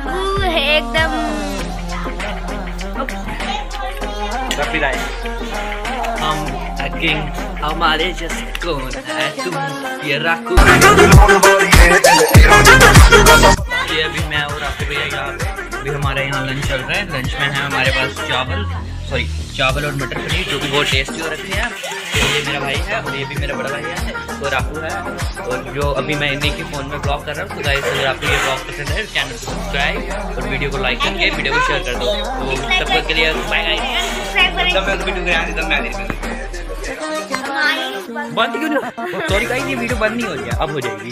एकदम। हम अकिंग हमारे जैसे कौन है तुम? ये ये अभी मैं और आपके भैया यहाँ अभी हमारे यहाँ लंच चल रहा है। लंच में है हमारे पास चावल सॉरी चावल और मटर पनीर, जो भी बहुत टेस्टी हो रखे हैं। ये मेरा भाई है और ये भी मेरा बड़ा भाई है और राकू है। और जो अभी मैं इन्हीं के फ़ोन में ब्लॉग कर रहा हूँ तो गाइस अगर आपको ये ब्लॉग पसंद है चैनल को सब्सक्राइब और वीडियो को लाइक करके वीडियो को शेयर कर दो। तो तब तक के लिए बाय गाइस बंद क्यों सॉरी गाइस ये वीडियो बंद नहीं हो गया। अब हो जाएगी।